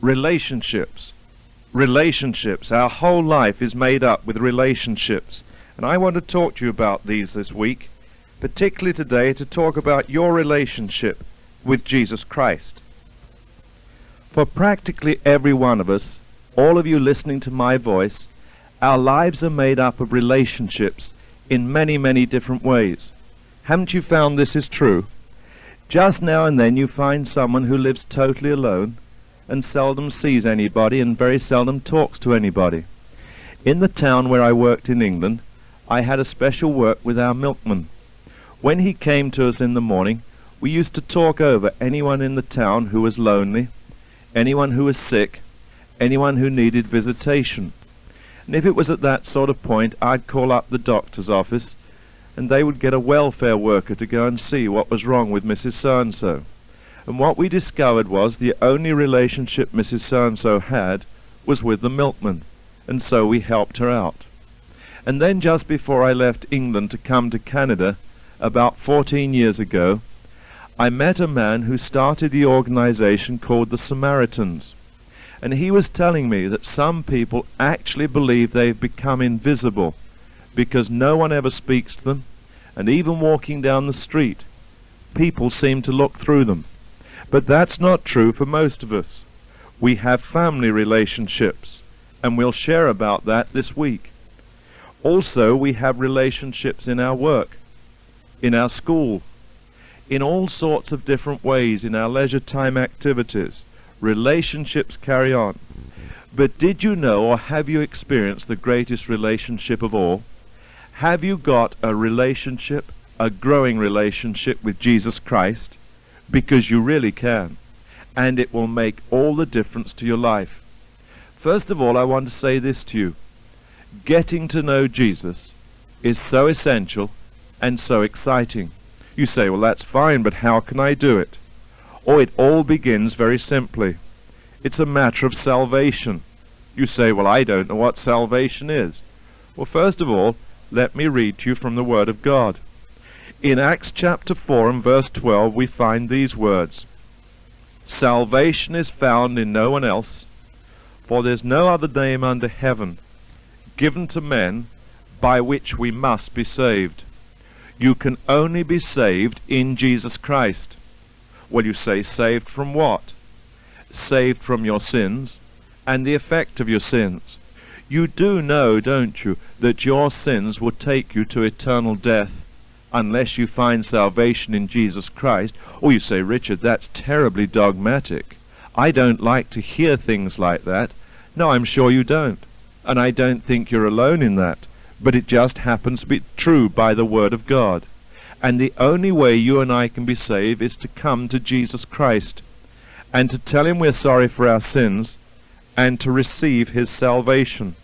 relationships. Relationships. Our whole life is made up with relationships. And I want to talk to you about these this week, particularly today to talk about your relationship with Jesus Christ. For practically every one of us, all of you listening to my voice, our lives are made up of relationships in many, many different ways. Haven't you found this is true? Just now and then you find someone who lives totally alone and seldom sees anybody and very seldom talks to anybody. In the town where I worked in England, I had a special work with our milkman. When he came to us in the morning, we used to talk over anyone in the town who was lonely, anyone who was sick, anyone who needed visitation. And if it was at that sort of point, I'd call up the doctor's office, and they would get a welfare worker to go and see what was wrong with Mrs. So-and-so. And what we discovered was the only relationship Mrs. So-and-so had was with the milkman, and so we helped her out. And then just before I left England to come to Canada, about 14 years ago, I met a man who started the organization called the Samaritans. And he was telling me that some people actually believe they've become invisible because no one ever speaks to them, and even walking down the street, people seem to look through them. But that's not true for most of us. We have family relationships, and we'll share about that this week. Also, we have relationships in our work, in our school, in all sorts of different ways in our leisure time activities. Relationships carry on. But did you know or have you experienced the greatest relationship of all? Have you got a relationship, a growing relationship with Jesus Christ? Because you really can. And it will make all the difference to your life. First of all, I want to say this to you. Getting to know Jesus is so essential and so exciting. You say, well, that's fine, but how can I do it? Oh, it all begins very simply. It's a matter of salvation. You say, well, I don't know what salvation is. Well, first of all, let me read to you from the Word of God. In Acts chapter 4 and verse 12 we find these words, Salvation is found in no one else, for there's no other name under heaven given to men by which we must be saved. You can only be saved in Jesus Christ. Well, you say, saved from what? Saved from your sins and the effect of your sins. You do know, don't you, that your sins will take you to eternal death unless you find salvation in Jesus Christ. Or you say, Richard, that's terribly dogmatic. I don't like to hear things like that. No, I'm sure you don't. And I don't think you're alone in that. But it just happens to be true by the Word of God. And the only way you and I can be saved is to come to Jesus Christ and to tell him we're sorry for our sins and to receive his salvation.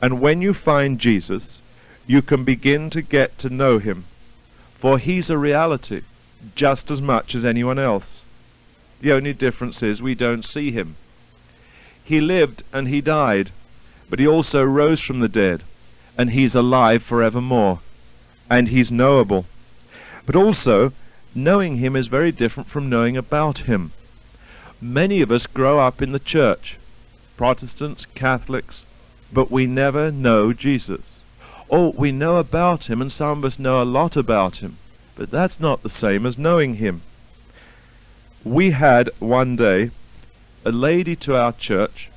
And when you find Jesus, you can begin to get to know him for he's a reality just as much as anyone else. The only difference is we don't see him. He lived and he died, but he also rose from the dead, and he's alive forevermore, and he's knowable. But also, knowing him is very different from knowing about him. Many of us grow up in the church, Protestants, Catholics, but we never know Jesus. Oh, we know about him, and some of us know a lot about him, but that's not the same as knowing him. We had one day a lady to our church,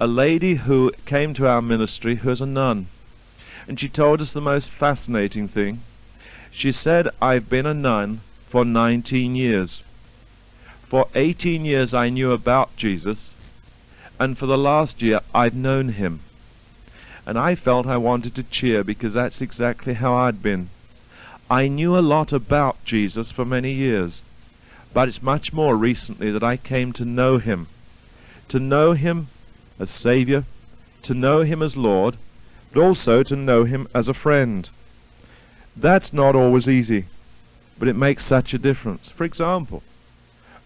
a lady who came to our ministry who is a nun, and she told us the most fascinating thing. She said, I've been a nun for 19 years. For 18 years I knew about Jesus, and for the last year I've known him and I felt I wanted to cheer because that's exactly how I'd been. I knew a lot about Jesus for many years, but it's much more recently that I came to know him. To know him as Saviour, to know him as Lord, but also to know him as a friend. That's not always easy, but it makes such a difference. For example,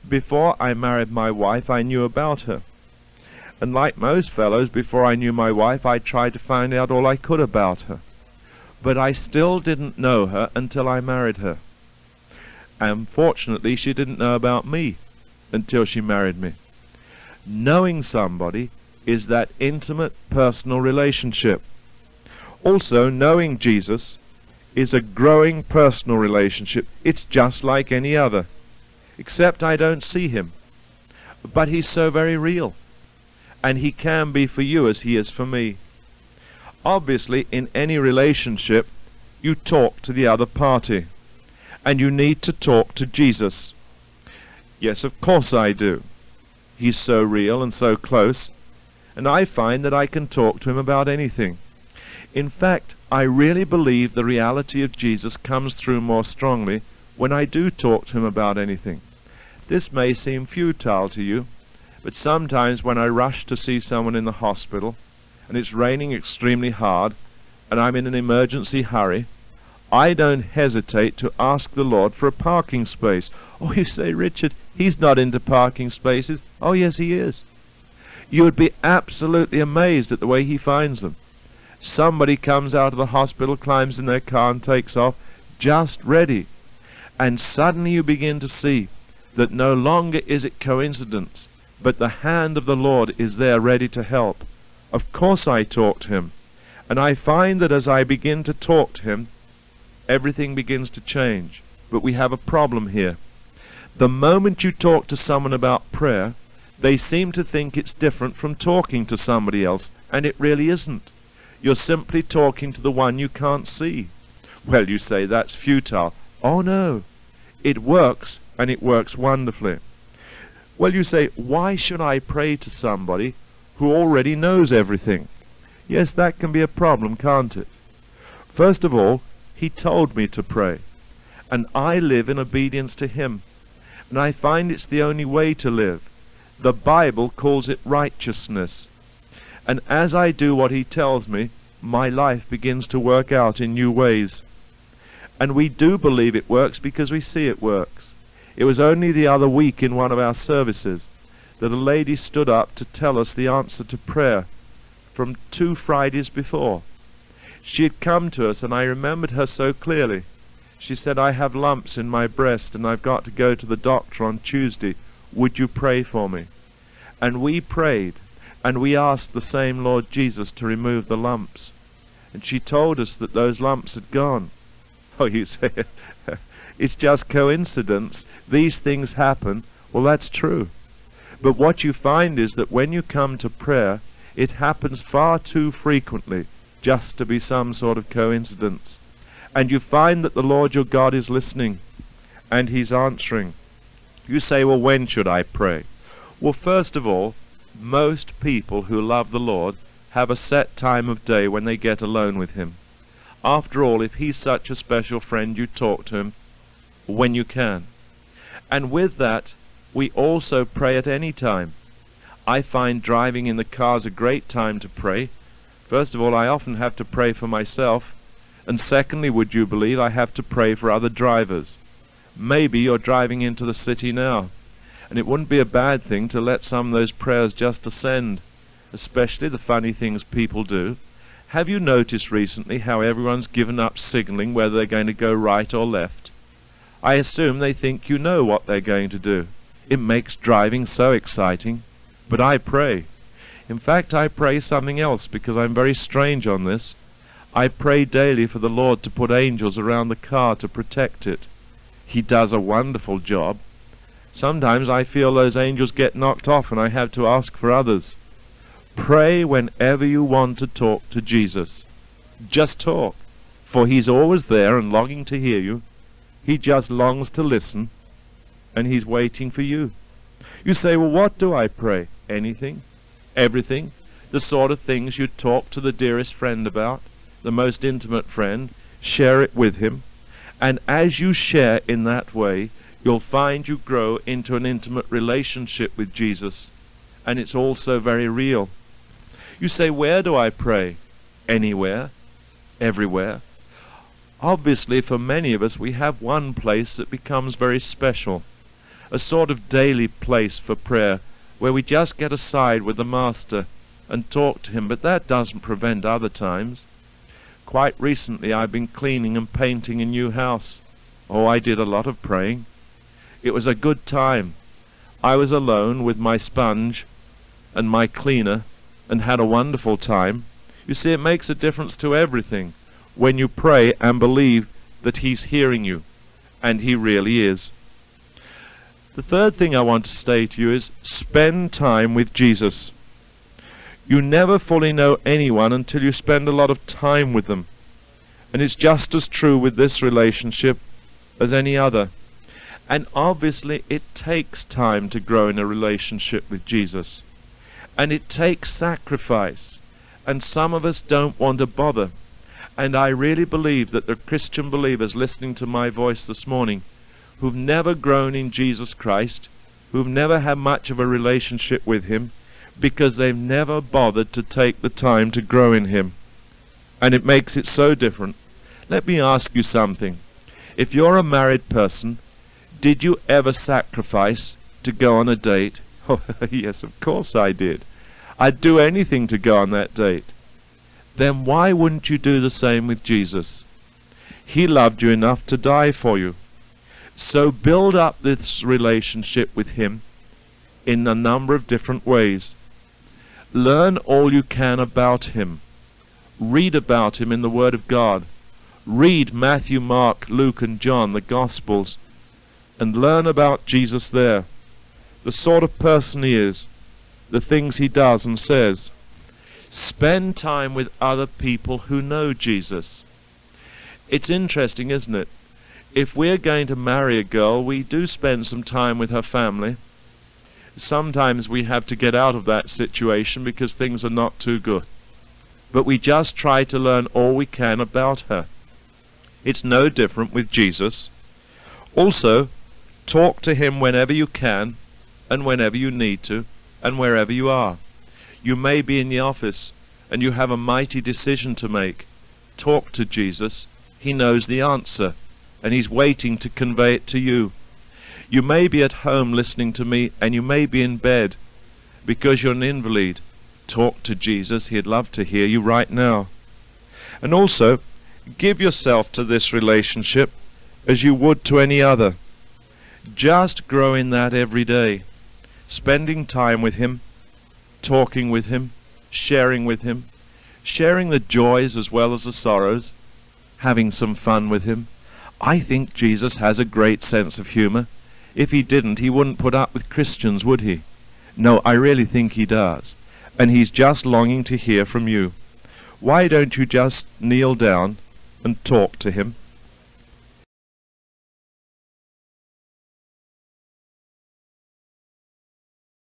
before I married my wife, I knew about her and like most fellows, before I knew my wife, I tried to find out all I could about her. But I still didn't know her until I married her. And fortunately, she didn't know about me until she married me. Knowing somebody is that intimate personal relationship. Also, knowing Jesus is a growing personal relationship. It's just like any other, except I don't see him. But he's so very real, and he can be for you as he is for me. Obviously, in any relationship, you talk to the other party, and you need to talk to Jesus. Yes, of course I do. He's so real and so close, and I find that I can talk to him about anything. In fact, I really believe the reality of Jesus comes through more strongly when I do talk to him about anything. This may seem futile to you, but sometimes when I rush to see someone in the hospital, and it's raining extremely hard, and I'm in an emergency hurry, I don't hesitate to ask the Lord for a parking space. Oh, you say, Richard, he's not into parking spaces. Oh, yes, he is. You would be absolutely amazed at the way he finds them. Somebody comes out of the hospital, climbs in their car and takes off, just ready. And suddenly you begin to see that no longer is it coincidence, but the hand of the Lord is there ready to help. Of course I talk to him, and I find that as I begin to talk to him, everything begins to change. But we have a problem here. The moment you talk to someone about prayer, they seem to think it's different from talking to somebody else, and it really isn't. You're simply talking to the one you can't see. Well, you say that's futile. Oh no, it works, and it works wonderfully. Well, you say, why should I pray to somebody who already knows everything? Yes, that can be a problem, can't it? First of all, he told me to pray, and I live in obedience to him, and I find it's the only way to live. The Bible calls it righteousness. And as I do what he tells me, my life begins to work out in new ways. And we do believe it works because we see it works. It was only the other week in one of our services that a lady stood up to tell us the answer to prayer from two Fridays before. She had come to us, and I remembered her so clearly. She said, I have lumps in my breast, and I've got to go to the doctor on Tuesday. Would you pray for me? And we prayed, and we asked the same Lord Jesus to remove the lumps. And she told us that those lumps had gone. Oh, you say, it's just coincidence. These things happen. Well, that's true. But what you find is that when you come to prayer, it happens far too frequently just to be some sort of coincidence. And you find that the Lord your God is listening, and He's answering. You say, well, when should I pray? Well, first of all, most people who love the Lord have a set time of day when they get alone with Him. After all, if He's such a special friend, you talk to Him when you can. And with that, we also pray at any time. I find driving in the car is a great time to pray. First of all, I often have to pray for myself, and secondly, would you believe, I have to pray for other drivers. Maybe you're driving into the city now, and it wouldn't be a bad thing to let some of those prayers just ascend, especially the funny things people do. Have you noticed recently how everyone's given up signaling whether they're going to go right or left? I assume they think you know what they're going to do. It makes driving so exciting. But I pray. In fact, I pray something else because I'm very strange on this. I pray daily for the Lord to put angels around the car to protect it. He does a wonderful job. Sometimes I feel those angels get knocked off and I have to ask for others. Pray whenever you want to talk to Jesus. Just talk, for he's always there and longing to hear you. He just longs to listen, and he's waiting for you. You say, well, what do I pray? Anything? Everything? The sort of things you talk to the dearest friend about, the most intimate friend, share it with him, and as you share in that way, you'll find you grow into an intimate relationship with Jesus. And it's also very real. You say, where do I pray? Anywhere. Everywhere. Obviously, for many of us, we have one place that becomes very special. A sort of daily place for prayer, where we just get aside with the Master and talk to him, but that doesn't prevent other times. Quite recently I've been cleaning and painting a new house. Oh, I did a lot of praying. It was a good time. I was alone with my sponge, and my cleaner and had a wonderful time. You see, it makes a difference to everything when you pray and believe that He's hearing you, and He really is. The third thing I want to say to you is spend time with Jesus. You never fully know anyone until you spend a lot of time with them. And it's just as true with this relationship as any other. And obviously it takes time to grow in a relationship with Jesus. And it takes sacrifice. And some of us don't want to bother. And I really believe that the Christian believers listening to my voice this morning who've never grown in Jesus Christ, who've never had much of a relationship with Him, because they've never bothered to take the time to grow in Him. And it makes it so different. Let me ask you something. If you're a married person, did you ever sacrifice to go on a date? Yes, of course I did. I'd do anything to go on that date. Then why wouldn't you do the same with Jesus? He loved you enough to die for you. So build up this relationship with Him in a number of different ways. Learn all you can about Him. Read about Him in the Word of God. Read Matthew, Mark, Luke, and John, the Gospels, and learn about Jesus there, the sort of person He is, the things He does and says. Spend time with other people who know Jesus. It's interesting, isn't it? If we're going to marry a girl, we do spend some time with her family sometimes we have to get out of that situation because things are not too good. But we just try to learn all we can about her. It's no different with Jesus. Also, talk to him whenever you can, and whenever you need to, and wherever you are. You may be in the office, and you have a mighty decision to make. Talk to Jesus. He knows the answer, and he's waiting to convey it to you. You may be at home listening to me, and you may be in bed because you're an invalid. Talk to Jesus. He'd love to hear you right now. And also, give yourself to this relationship as you would to any other. Just grow in that every day. Spending time with Him, talking with Him, sharing with Him, sharing the joys as well as the sorrows, having some fun with Him. I think Jesus has a great sense of humor. If he didn't, he wouldn't put up with Christians, would he? No, I really think he does. And he's just longing to hear from you. Why don't you just kneel down and talk to him?